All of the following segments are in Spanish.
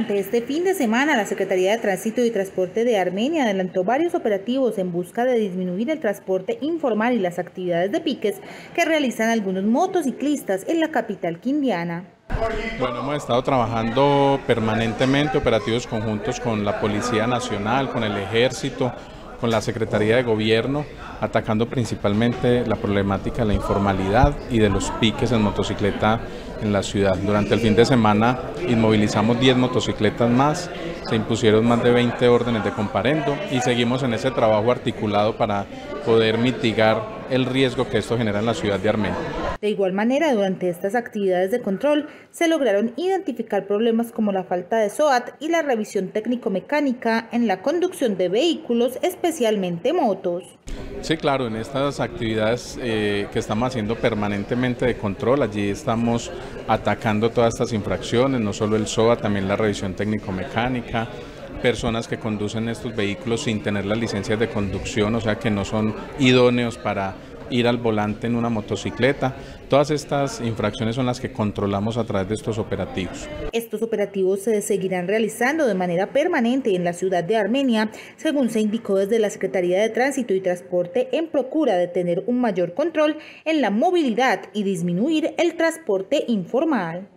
Durante este fin de semana, la Secretaría de Tránsito y Transporte de Armenia adelantó varios operativos en busca de disminuir el transporte informal y las actividades de piques que realizan algunos motociclistas en la capital quindiana. Bueno, hemos estado trabajando permanentemente operativos conjuntos con la Policía Nacional, con el Ejército, con la Secretaría de Gobierno, atacando principalmente la problemática de la informalidad y de los piques en motocicleta en la ciudad. Durante el fin de semana inmovilizamos 10 motocicletas más, se impusieron más de 20 órdenes de comparendo y seguimos en ese trabajo articulado para poder mitigar el riesgo que esto genera en la ciudad de Armenia. De igual manera, durante estas actividades de control se lograron identificar problemas como la falta de SOAT y la revisión técnico-mecánica en la conducción de vehículos, especialmente motos. Sí, claro, en estas actividades eh, que estamos haciendo permanentemente de control, allí estamos atacando todas estas infracciones, no solo el SOA, también la revisión técnico-mecánica, personas que conducen estos vehículos sin tener las licencias de conducción, o sea que no son idóneos para ir al volante en una motocicleta. Todas estas infracciones son las que controlamos a través de estos operativos. Estos operativos se seguirán realizando de manera permanente en la ciudad de Armenia, según se indicó desde la Secretaría de Tránsito y Transporte en procura de tener un mayor control en la movilidad y disminuir el transporte informal.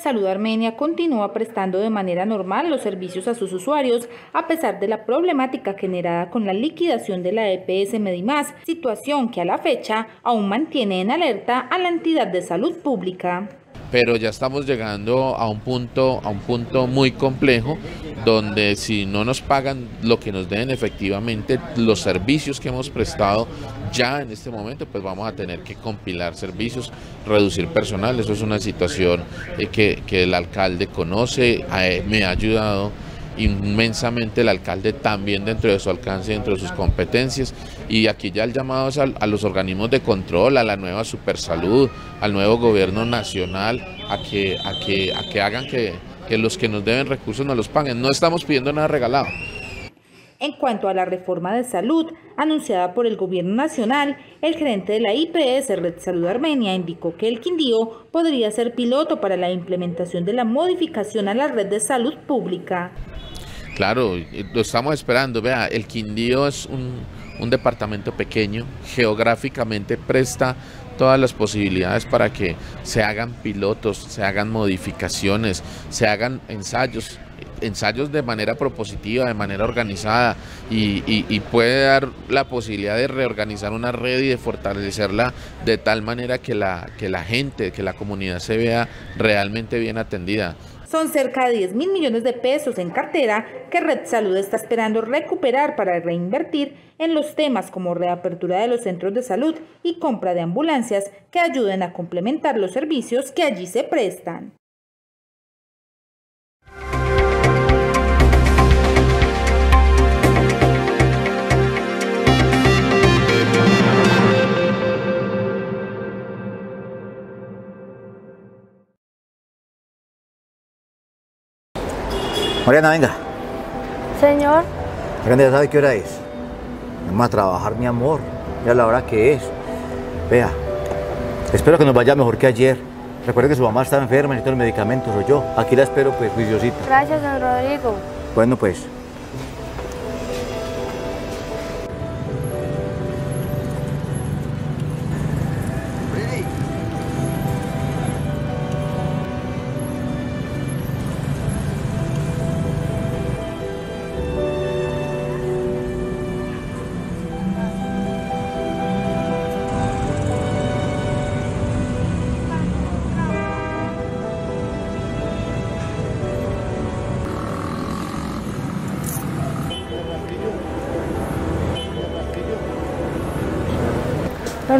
Salud Armenia continúa prestando de manera normal los servicios a sus usuarios a pesar de la problemática generada con la liquidación de la EPS Medimás, situación que a la fecha aún mantiene en alerta a la entidad de salud pública. Pero ya estamos llegando a un punto a un punto muy complejo donde si no nos pagan lo que nos den efectivamente los servicios que hemos prestado ya en este momento pues vamos a tener que compilar servicios, reducir personal, eso es una situación eh, que, el alcalde conoce, me ha ayudado inmensamente el alcalde también dentro de su alcance, dentro de sus competencias. Y aquí ya el llamado es a, los organismos de control, a la nueva supersalud, al nuevo gobierno nacional, a que, a que, a que hagan que, que los que nos deben recursos nos los paguen. No estamos pidiendo nada regalado. En cuanto a la reforma de salud anunciada por el gobierno nacional, el gerente de la IPS Red Salud Armenia indicó que el Quindío podría ser piloto para la implementación de la modificación a la red de salud pública. Claro, lo estamos esperando. Vea, el Quindío es un, un departamento pequeño, geográficamente presta todas las posibilidades para que se hagan pilotos, se hagan modificaciones, se hagan ensayos ensayos de manera propositiva, de manera organizada y, puede dar la posibilidad de reorganizar una red y de fortalecerla de tal manera que la, que la gente, que la comunidad se vea realmente bien atendida. Son cerca de 10 mil millones de pesos en cartera que Red Salud está esperando recuperar para reinvertir en los temas como reapertura de los centros de salud y compra de ambulancias que ayuden a complementar los servicios que allí se prestan. Mariana, venga. Señor. Mariana, ya sabe qué hora es. Vamos a trabajar, mi amor. Ya la hora que es. Vea, espero que nos vaya mejor que ayer. Recuerde que su mamá está enferma, necesita los medicamentos, o yo. Aquí la espero, pues, juiciosita. Gracias, don Rodrigo. Bueno, pues.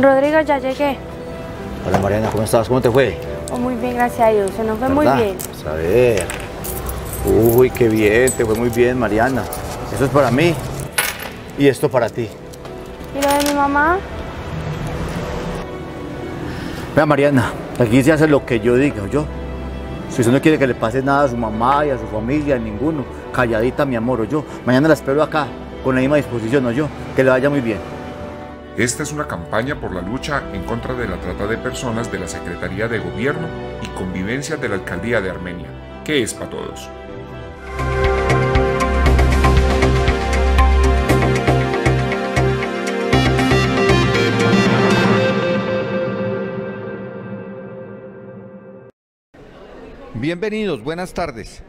Don Rodrigo, ya llegué. Hola Mariana, ¿cómo estás? ¿Cómo te fue? Oh, muy bien, gracias a Dios. Se nos fue muy bien. Vamos a ver. Uy, qué bien, te fue muy bien, Mariana. Esto es para mí y esto para ti. ¿Y lo de mi mamá? Vea, Mariana, aquí se hace lo que yo diga, yo. Si usted no quiere que le pase nada a su mamá y a su familia, a ninguno, calladita mi amor, o yo. Mañana la espero acá, con la misma disposición, o yo. Que le vaya muy bien. Esta es una campaña por la lucha en contra de la trata de personas de la Secretaría de Gobierno y Convivencia de la Alcaldía de Armenia, que es para todos. Bienvenidos, buenas tardes.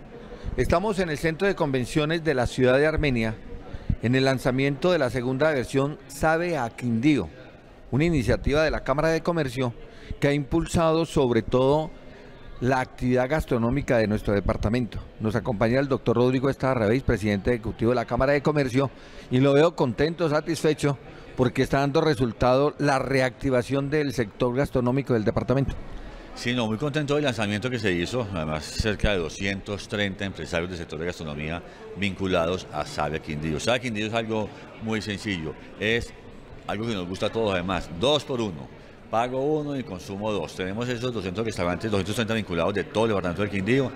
Estamos en el centro de convenciones de la ciudad de Armenia en el lanzamiento de la segunda versión Sabe a Quindío, una iniciativa de la Cámara de Comercio que ha impulsado sobre todo la actividad gastronómica de nuestro departamento. Nos acompaña el doctor Rodrigo Estarrabéis, presidente ejecutivo de la Cámara de Comercio, y lo veo contento, satisfecho, porque está dando resultado la reactivación del sector gastronómico del departamento. Sí, no, muy contento del lanzamiento que se hizo, además cerca de 230 empresarios del sector de gastronomía vinculados a Sabia Quindío. Sabia Quindío es algo muy sencillo, es algo que nos gusta a todos además, dos por uno, pago uno y consumo dos. Tenemos esos 200 restaurantes, 230 vinculados de todo el departamento del Quindío,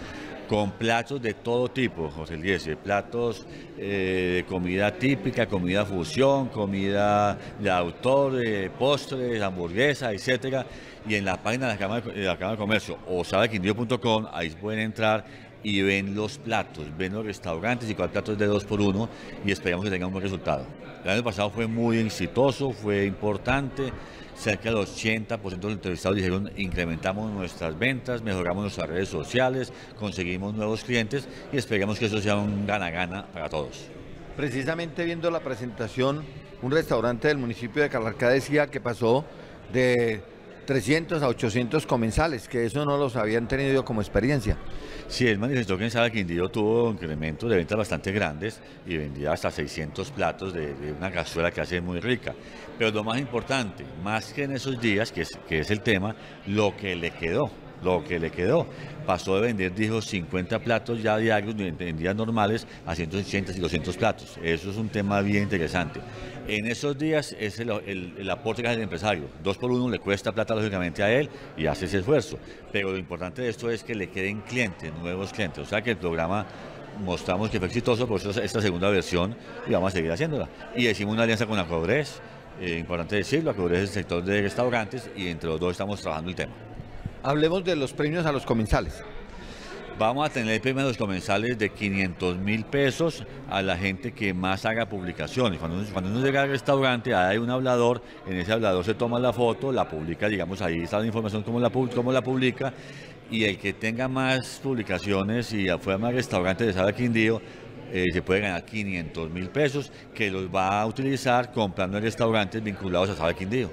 con platos de todo tipo, José Luis, platos eh, de comida típica, comida fusión, comida de autor, postres, hamburguesa, etcétera. Y en la página de la Cámara de, de Comercio o sabequindío.com, ahí pueden entrar y ven los platos, ven los restaurantes y cuál plato es de dos por uno y esperamos que tengan un buen resultado. El año pasado fue muy exitoso, fue importante cerca del 80% de los entrevistados dijeron incrementamos nuestras ventas, mejoramos nuestras redes sociales, conseguimos nuevos clientes y esperamos que eso sea un gana-gana para todos. Precisamente viendo la presentación, un restaurante del municipio de Calarcá decía que pasó de 300 a 800 comensales, que eso no los habían tenido como experiencia. Sí, él manifestó que en Sala Quindío tuvo incrementos de ventas bastante grandes y vendía hasta 600 platos de, una cazuela que hace muy rica. Pero lo más importante, más que en esos días, que es, que es el tema, lo que le quedó lo que le quedó. Pasó de vender, dijo, 50 platos ya diarios en días normales a 180 y 200 platos. Eso es un tema bien interesante. En esos días es el, aporte que hace el empresario. Dos por uno le cuesta plata, lógicamente, a él y hace ese esfuerzo. Pero lo importante de esto es que le queden clientes, nuevos clientes. O sea que el programa mostramos que fue exitoso, por eso esta segunda versión y vamos a seguir haciéndola. Y hicimos una alianza con la Cobres, eh, importante decirlo, la Cobres es el sector de restaurantes y entre los dos estamos trabajando el tema. Hablemos de los premios a los comensales. Vamos a tener premios comensales de 500 mil pesos a la gente que más haga publicaciones. Cuando uno, llega al restaurante, hay un hablador, en ese hablador se toma la foto, la publica, digamos, ahí está la información cómo la, la publica, y el que tenga más publicaciones y afuera más restaurantes de Sala Quindío, eh, se puede ganar 500 mil pesos que los va a utilizar comprando en restaurantes vinculados a Sala Quindío.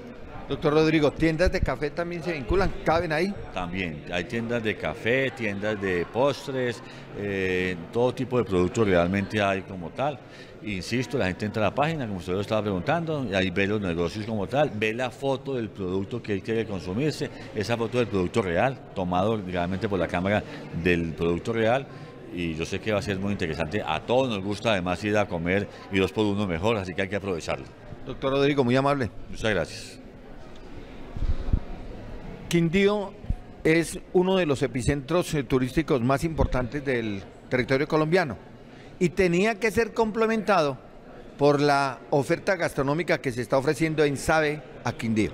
Doctor Rodrigo, ¿tiendas de café también se vinculan? ¿Caben ahí? También, hay tiendas de café, tiendas de postres, eh, todo tipo de productos realmente hay como tal. Insisto, la gente entra a la página, como usted lo estaba preguntando, y ahí ve los negocios como tal, ve la foto del producto que él quiere consumirse, esa foto del producto real, tomado realmente por la cámara del producto real, y yo sé que va a ser muy interesante. A todos nos gusta además ir a comer y dos por uno mejor, así que hay que aprovecharlo. Doctor Rodrigo, muy amable. Muchas gracias. Quindío es uno de los epicentros eh, turísticos más importantes del territorio colombiano y tenía que ser complementado por la oferta gastronómica que se está ofreciendo en Sabe a Quindío.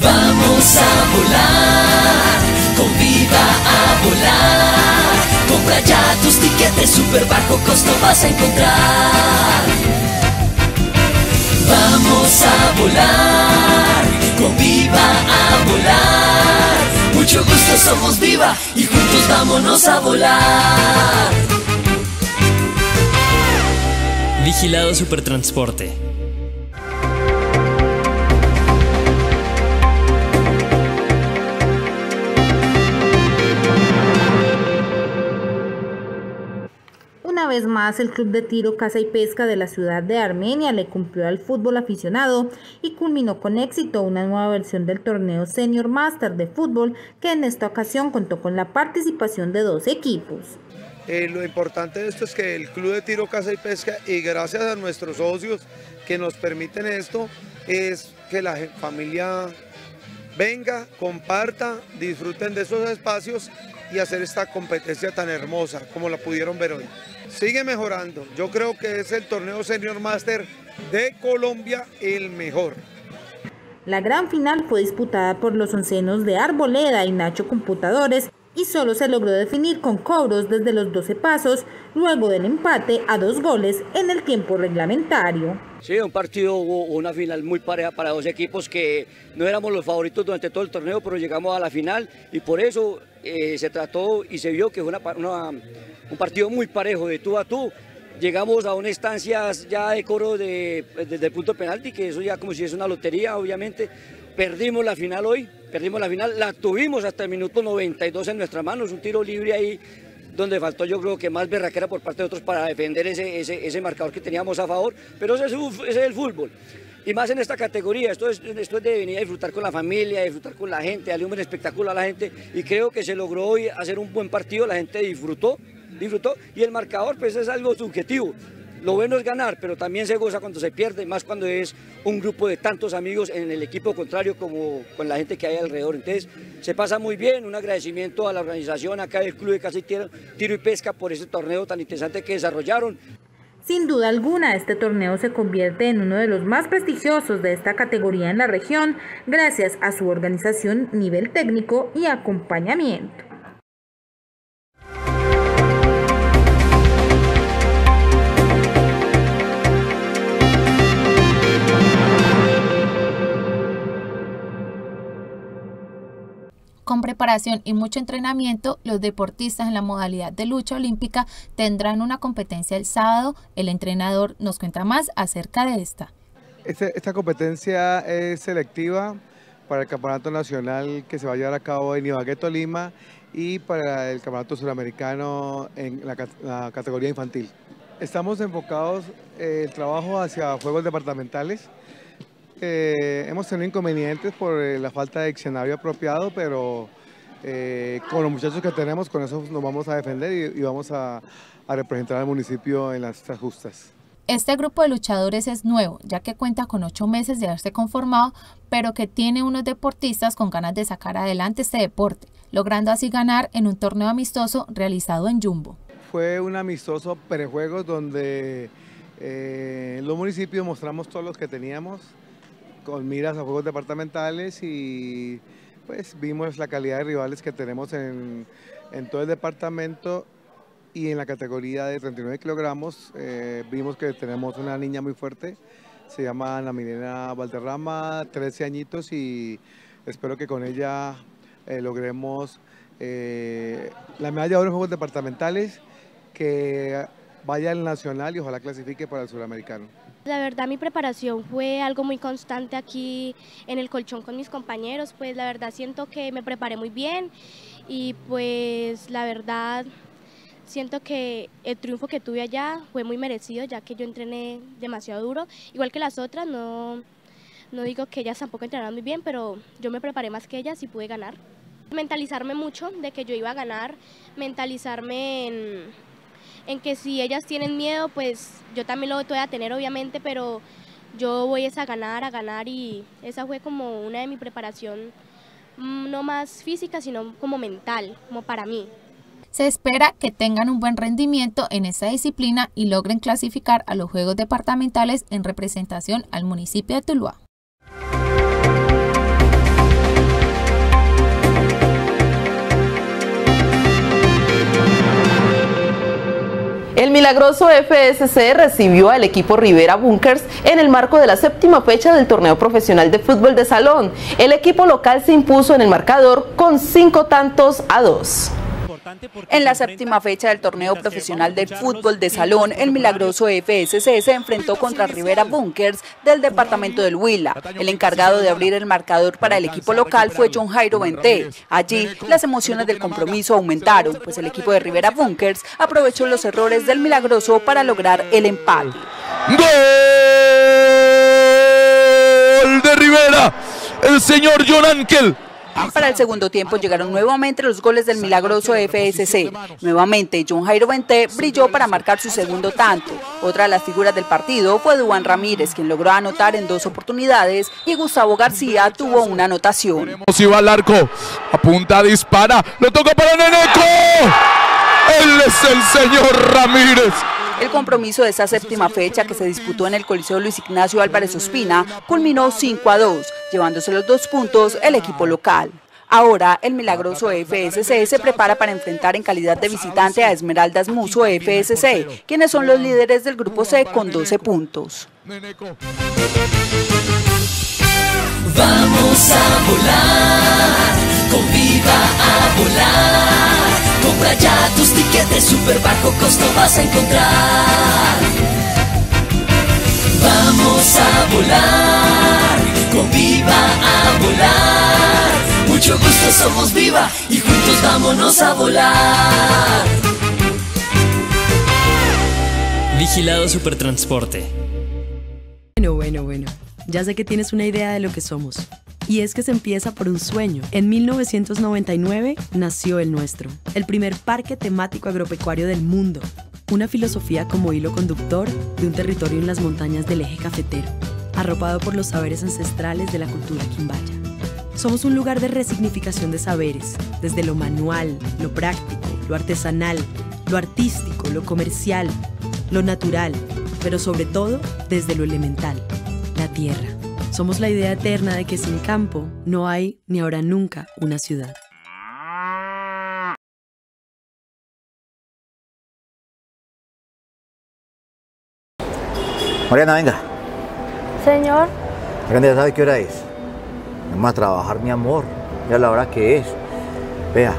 Vamos a volar, con vida a volar. Compra ya tus tiquetes, super bajo costo vas a encontrar. Vamos a volar, con Viva a volar. Mucho gusto, somos Viva y juntos vámonos a volar. Vigilado Supertransporte. Vez más, el Club de Tiro, Caza y Pesca de la ciudad de Armenia le cumplió al fútbol aficionado y culminó con éxito una nueva versión del torneo Senior Master de fútbol que en esta ocasión contó con la participación de dos equipos. Eh, lo importante de esto es que el Club de Tiro, Caza y Pesca y gracias a nuestros socios que nos permiten esto es que la familia venga, comparta, disfruten de esos espacios y hacer esta competencia tan hermosa como la pudieron ver hoy. Sigue mejorando, yo creo que es el torneo Senior Master de Colombia el mejor. La gran final fue disputada por los oncenos de Arboleda y Nacho Computadores y solo se logró definir con cobros desde los 12 pasos luego del empate a dos goles en el tiempo reglamentario. Sí, un partido, una final muy pareja para dos equipos que no éramos los favoritos durante todo el torneo, pero llegamos a la final y por eso eh, se trató y se vio que fue un partido muy parejo de tú a tú. Llegamos a una instancia ya de coro de, desde el punto penalti, que eso ya como si es una lotería, obviamente. Perdimos la final hoy, perdimos la final, la tuvimos hasta el minuto 92 en nuestras manos, un tiro libre ahí donde faltó yo creo que más berraquera por parte de otros para defender ese, ese, marcador que teníamos a favor, pero ese es, el fútbol. Y más en esta categoría, esto es, esto de venir a disfrutar con la familia, disfrutar con la gente, darle un buen espectáculo a la gente y creo que se logró hoy hacer un buen partido, la gente disfrutó, disfrutó y el marcador pues es algo subjetivo. Lo bueno es ganar, pero también se goza cuando se pierde, más cuando es un grupo de tantos amigos en el equipo contrario como con la gente que hay alrededor. Entonces, se pasa muy bien, un agradecimiento a la organización acá del Club de Casa y Tiro, Tiro y Pesca por ese torneo tan interesante que desarrollaron. Sin duda alguna, este torneo se convierte en uno de los más prestigiosos de esta categoría en la región, gracias a su organización, nivel técnico y acompañamiento. Con preparación y mucho entrenamiento, los deportistas en la modalidad de lucha olímpica tendrán una competencia el sábado. El entrenador nos cuenta más acerca de esta. Este, esta competencia es selectiva para el Campeonato Nacional que se va a llevar a cabo en Ibagué, Tolima y para el Campeonato Suramericano en la, categoría infantil. Estamos enfocados en el trabajo hacia juegos departamentales eh, hemos tenido inconvenientes por eh, la falta de diccionario apropiado, pero eh, con los muchachos que tenemos, con eso nos vamos a defender y, vamos a, representar al municipio en las justas. Este grupo de luchadores es nuevo, ya que cuenta con ocho meses de haberse conformado, pero que tiene unos deportistas con ganas de sacar adelante este deporte, logrando así ganar en un torneo amistoso realizado en Jumbo. Fue un amistoso prejuegos donde en los municipios mostramos todos los que teníamos, con miras a juegos departamentales y pues vimos la calidad de rivales que tenemos en, todo el departamento y en la categoría de 39 kilogramos eh, vimos que tenemos una niña muy fuerte, se llama Ana Milena Valderrama, 13 añitos y espero que con ella eh, logremos eh, la medalla de oro en juegos departamentales, que vaya al nacional y ojalá clasifique para el suramericano. La verdad mi preparación fue algo muy constante aquí en el colchón con mis compañeros, pues la verdad siento que me preparé muy bien y pues la verdad siento que el triunfo que tuve allá fue muy merecido ya que yo entrené demasiado duro, igual que las otras, no, no digo que ellas tampoco entrenaron muy bien, pero yo me preparé más que ellas y pude ganar. Mentalizarme mucho de que yo iba a ganar, mentalizarme en en que si ellas tienen miedo, pues yo también lo voy a tener obviamente, pero yo voy a ganar, a ganar y esa fue como una de mi preparación, mm, no más física, sino como mental, como para mí. Se espera que tengan un buen rendimiento en esta disciplina y logren clasificar a los Juegos Departamentales en representación al municipio de Tuluá. El milagroso FSC recibió al equipo Rivera Bunkers en el marco de la séptima fecha del torneo profesional de fútbol de salón. El equipo local se impuso en el marcador con cinco tantos a dos. En la séptima fecha del torneo profesional de fútbol de salón, el milagroso FSC se enfrentó contra Rivera Bunkers del departamento del Huila. El encargado de abrir el marcador para el equipo local fue John Jairo Benté. Allí, las emociones del compromiso aumentaron, pues el equipo de Rivera Bunkers aprovechó los errores del milagroso para lograr el empate. ¡Gol de Rivera! El señor John Ankel Para el segundo tiempo llegaron nuevamente los goles del milagroso FSC. Nuevamente, John Jairo Benté brilló para marcar su segundo tanto. Otra de las figuras del partido fue Duan Ramírez, quien logró anotar en dos oportunidades, y Gustavo García tuvo una anotación. Si va al arco, apunta, dispara, lo toca para Neneco. Él es el señor Ramírez. El compromiso de esta séptima fecha que se disputó en el Coliseo Luis Ignacio Álvarez Ospina culminó 5 a 2, llevándose los dos puntos el equipo local. Ahora, el milagroso FSC se prepara para enfrentar en calidad de visitante a Esmeraldas Muso FSC, quienes son los líderes del grupo C con 12 puntos. Vamos a volar, con Viva a volar. Compra ya tus tiquetes, super bajo costo vas a encontrar. Vamos a volar, con Viva a volar. Mucho gusto somos Viva y juntos vámonos a volar. Vigilado Supertransporte. Bueno, bueno, bueno. Ya sé que tienes una idea de lo que somos. Y es que se empieza por un sueño. En 1999 nació el nuestro, el primer parque temático agropecuario del mundo. Una filosofía como hilo conductor de un territorio en las montañas del eje cafetero, arropado por los saberes ancestrales de la cultura quimbaya. Somos un lugar de resignificación de saberes, desde lo manual, lo práctico, lo artesanal, lo artístico, lo comercial, lo natural, pero sobre todo desde lo elemental, la tierra. Somos la idea eterna de que sin campo no hay ni habrá nunca una ciudad. Mariana, venga. Señor, Mariana, ya sabe qué hora es. Vamos a trabajar, mi amor. Ya la hora que es. Vea,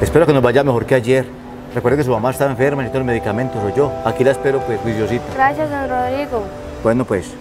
espero que nos vaya mejor que ayer. Recuerde que su mamá está enferma, necesita los medicamentos, o yo. Aquí la espero, pues, juiciosita. gracias, don Rodrigo. Bueno, pues.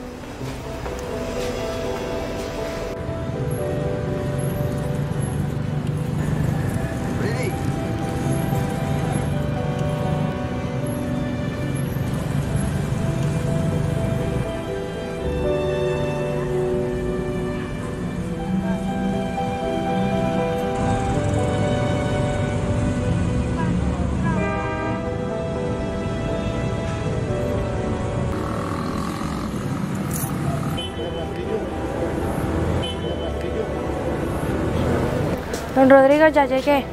Rodrigo, ya llegué.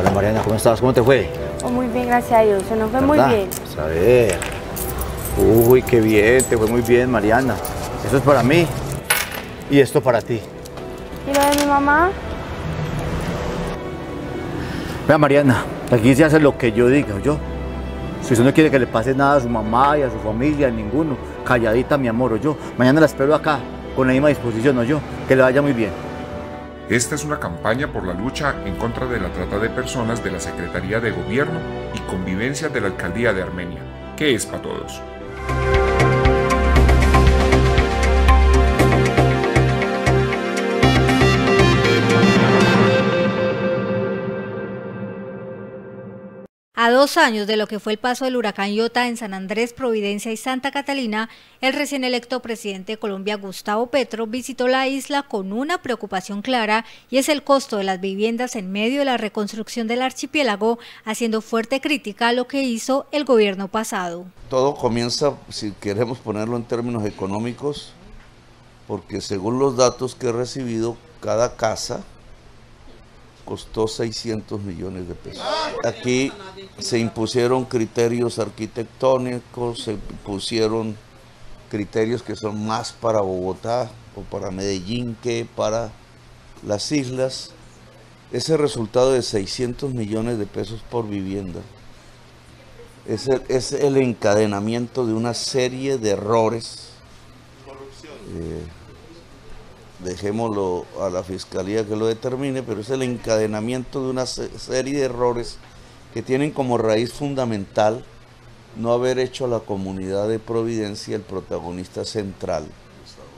Hola, Mariana, ¿cómo estás? ¿Cómo te fue? Oh, muy bien, gracias a Dios. Se nos fue muy bien. Pues, a ver. Uy, qué bien, te fue muy bien, Mariana. Esto es para mí y esto para ti. ¿Y lo de mi mamá? Vea, Mariana, aquí se hace lo que yo diga, yo. Si usted no quiere que le pase nada a su mamá y a su familia, a ninguno, calladita, mi amor, o yo. Mañana la espero acá, con la misma disposición, o yo. Que le vaya muy bien. Esta es una campaña por la lucha en contra de la trata de personas de la Secretaría de Gobierno y Convivencia de la Alcaldía de Armenia, que es para todos. A dos años de lo que fue el paso del huracán Iota en San Andrés, Providencia y Santa Catalina, el recién electo presidente de Colombia, Gustavo Petro, visitó la isla con una preocupación clara y es el costo de las viviendas en medio de la reconstrucción del archipiélago, haciendo fuerte crítica a lo que hizo el gobierno pasado. Todo comienza, si queremos ponerlo en términos económicos, porque según los datos que he recibido, cada casa costó 600 millones de pesos. Aquí se impusieron criterios arquitectónicos, se impusieron criterios que son más para Bogotá o para Medellín que para las islas. Ese resultado de 600 millones de pesos por vivienda es el, es el encadenamiento de una serie de errores. Eh, dejémoslo a la fiscalía que lo determine, pero es el encadenamiento de una se- serie de errores que tienen como raíz fundamental no haber hecho a la comunidad de Providencia el protagonista central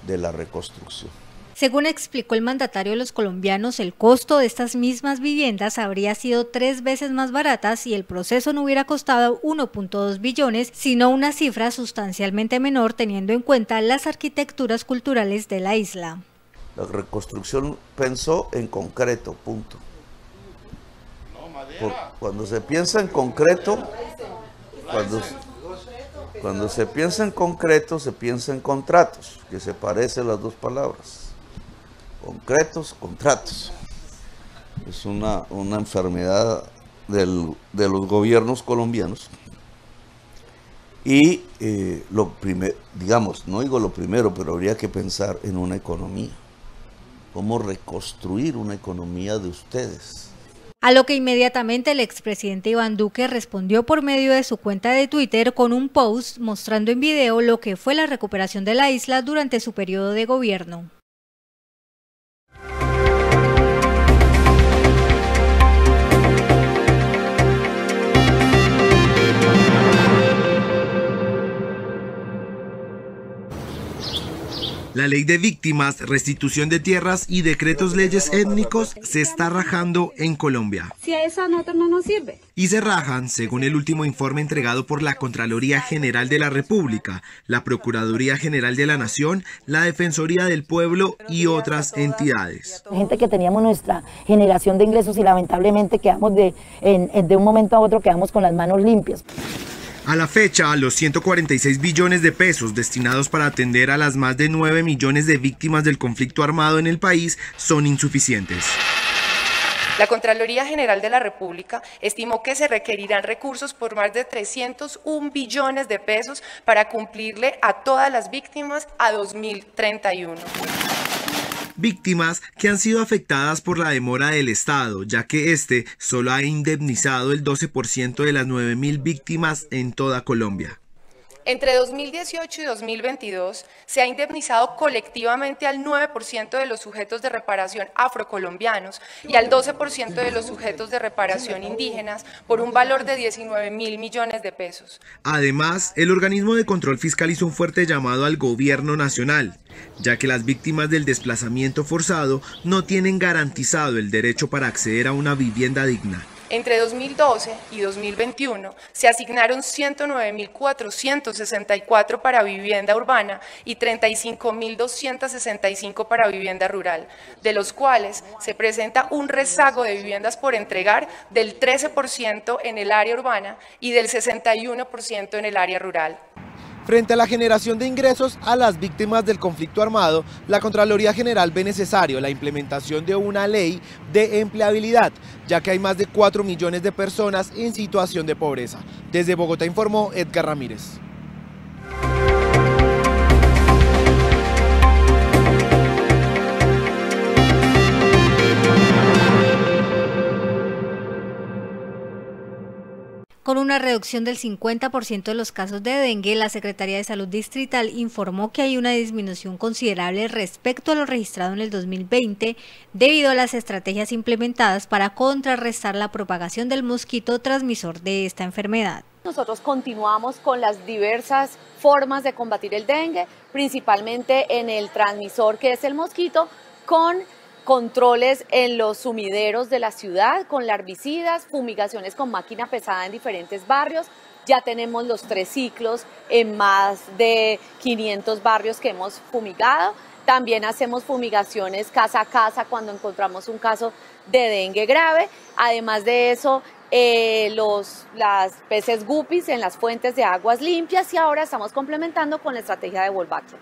de la reconstrucción. Según explicó el mandatario de los colombianos, el costo de estas mismas viviendas habría sido tres veces más baratas y el proceso no hubiera costado 1.2 billones, sino una cifra sustancialmente menor teniendo en cuenta las arquitecturas culturales de la isla. La reconstrucción pensó en concreto, punto. Cuando se piensa en concreto, cuando, cuando se piensa en concreto, se piensa en contratos, que se parecen las dos palabras. Concretos, contratos. Es una, una enfermedad del- de los gobiernos colombianos. Y eh, lo primero, digamos, no digo lo primero, pero habría que pensar en una economía. Cómo reconstruir una economía de ustedes. A lo que inmediatamente el expresidente Iván Duque respondió por medio de su cuenta de Twitter con un post mostrando en video lo que fue la recuperación de la isla durante su periodo de gobierno. La ley de víctimas, restitución de tierras y decretos leyes étnicos se está rajando en Colombia. Si a esa nota no nos sirve. Y se rajan, según el último informe entregado por la Contraloría General de la República, la Procuraduría General de la Nación, la Defensoría del Pueblo y otras entidades. gente que teníamos nuestra generación de ingresos y lamentablemente quedamos de, en- de un momento a otro quedamos con las manos limpias. A la fecha, los 146 billones de pesos destinados para atender a las más de 9 millones de víctimas del conflicto armado en el país son insuficientes. La Contraloría General de la República estimó que se requerirán recursos por más de 301 billones de pesos para cumplirle a todas las víctimas a 2031. Víctimas que han sido afectadas por la demora del Estado, ya que este solo ha indemnizado el 12% de las 9.000 víctimas en toda Colombia. Entre 2018 y 2022 se ha indemnizado colectivamente al 9% de los sujetos de reparación afrocolombianos y al 12% de los sujetos de reparación indígenas por un valor de 19 mil millones de pesos. Además, el organismo de control fiscal hizo un fuerte llamado al gobierno nacional, ya que las víctimas del desplazamiento forzado no tienen garantizado el derecho para acceder a una vivienda digna. Entre 2012 y 2021 se asignaron 109.464 para vivienda urbana y 35.265 para vivienda rural, de los cuales se presenta un rezago de viviendas por entregar del 13% en el área urbana y del 61% en el área rural. Frente a la generación de ingresos a las víctimas del conflicto armado, la Contraloría General ve necesario la implementación de una ley de empleabilidad, ya que hay más de 4 millones de personas en situación de pobreza. Desde Bogotá informó Edgar Ramírez. Con una reducción del 50% de los casos de dengue, la Secretaría de Salud Distrital informó que hay una disminución considerable respecto a lo registrado en el 2020 debido a las estrategias implementadas para contrarrestar la propagación del mosquito transmisor de esta enfermedad. Nosotros continuamos con las diversas formas de combatir el dengue, principalmente en el transmisor que es el mosquito, con controles en los sumideros de la ciudad, con larvicidas, fumigaciones con máquina pesada en diferentes barrios. Ya tenemos los tres ciclos en más de 500 barrios que hemos fumigado. También hacemos fumigaciones casa a casa cuando encontramos un caso de dengue grave. Además de eso, eh, los, las peces guppies en las fuentes de aguas limpias y ahora estamos complementando con la estrategia de Wolbachia.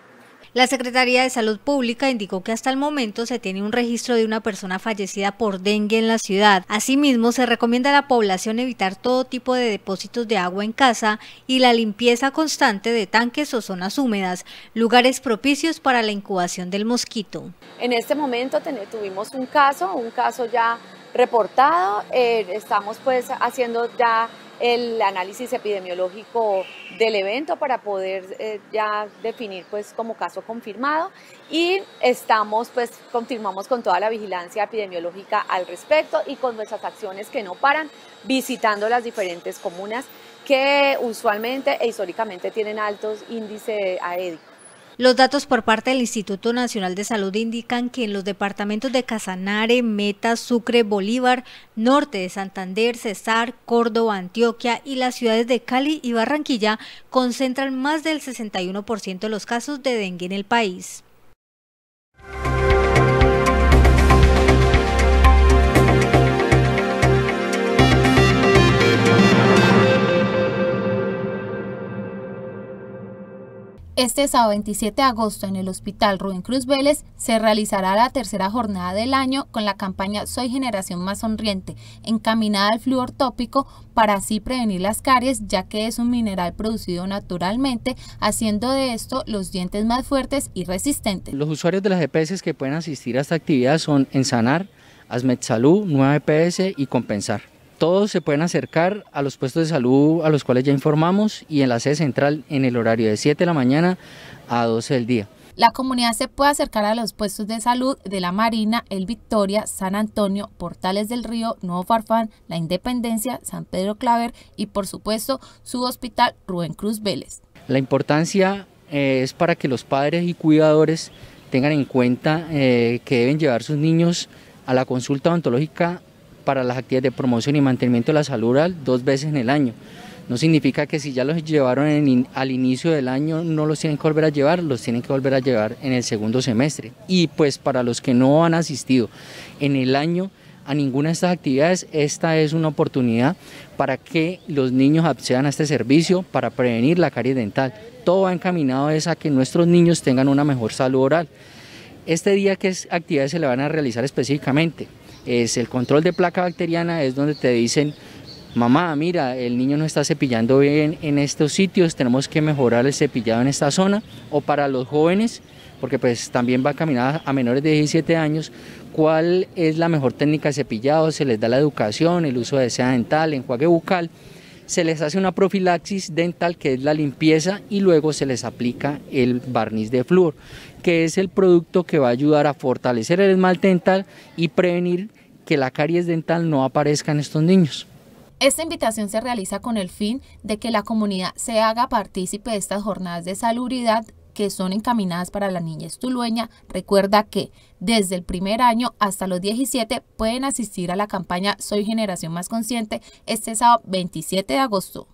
La Secretaría de Salud Pública indicó que hasta el momento se tiene un registro de una persona fallecida por dengue en la ciudad. Asimismo, se recomienda a la población evitar todo tipo de depósitos de agua en casa y la limpieza constante de tanques o zonas húmedas, lugares propicios para la incubación del mosquito. En este momento tuvimos un caso, un caso ya reportado, eh, estamos pues haciendo ya el análisis epidemiológico del evento para poder eh, ya definir pues como caso confirmado y estamos pues continuamos con toda la vigilancia epidemiológica al respecto y con nuestras acciones que no paran visitando las diferentes comunas que usualmente e históricamente tienen altos índices aédicos. Los datos por parte del Instituto Nacional de Salud indican que en los departamentos de Casanare, Meta, Sucre, Bolívar, Norte de Santander, Cesar, Córdoba, Antioquia y las ciudades de Cali y Barranquilla concentran más del 61% de los casos de dengue en el país. Este sábado 27 de agosto en el Hospital Rubén Cruz Vélez se realizará la tercera jornada del año con la campaña Soy Generación Más Sonriente, encaminada al flúor tópico para así prevenir las caries, ya que es un mineral producido naturalmente, haciendo de esto los dientes más fuertes y resistentes. Los usuarios de las EPS que pueden asistir a esta actividad son Ensanar, Asmed Salud, Nueva EPS y Compensar. Todos se pueden acercar a los puestos de salud a los cuales ya informamos y en la sede central en el horario de 7 de la mañana a 12 del día. La comunidad se puede acercar a los puestos de salud de La Marina, El Victoria, San Antonio, Portales del Río, Nuevo Farfán, La Independencia, San Pedro Claver y por supuesto su hospital Rubén Cruz Vélez. La importancia eh, es para que los padres y cuidadores tengan en cuenta eh, que deben llevar sus niños a la consulta odontológica para las actividades de promoción y mantenimiento de la salud oral dos veces en el año. No significa que si ya los llevaron al inicio del año no los tienen que volver a llevar, los tienen que volver a llevar en el segundo semestre. Y pues para los que no han asistido en el año a ninguna de estas actividades, esta es una oportunidad para que los niños accedan a este servicio para prevenir la caries dental. Todo va encaminado es a que nuestros niños tengan una mejor salud oral. Este día, ¿qué actividades se le van a realizar específicamente? Es el control de placa bacteriana, es donde te dicen, mamá, mira, el niño no está cepillando bien en estos sitios, tenemos que mejorar el cepillado en esta zona, o para los jóvenes, porque pues también va a caminar a menores de 17 años, cuál es la mejor técnica de cepillado, se les da la educación, el uso de seda dental, enjuague bucal, se les hace una profilaxis dental que es la limpieza y luego se les aplica el barniz de flúor, que es el producto que va a ayudar a fortalecer el esmalte dental y prevenir que la caries dental no aparezca en estos niños. Esta invitación se realiza con el fin de que la comunidad se haga partícipe de estas jornadas de salubridad que son encaminadas para la niñez tulueña. Recuerda que desde el primer año hasta los 17 pueden asistir a la campaña Soy Generación Más Consciente este sábado 27 de agosto.